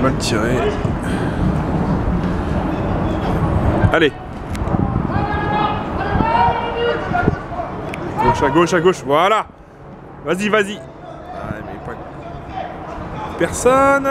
mal tiré. Allez Gauche, à gauche, à gauche, voilà Vas-y, vas-y. Ah, personne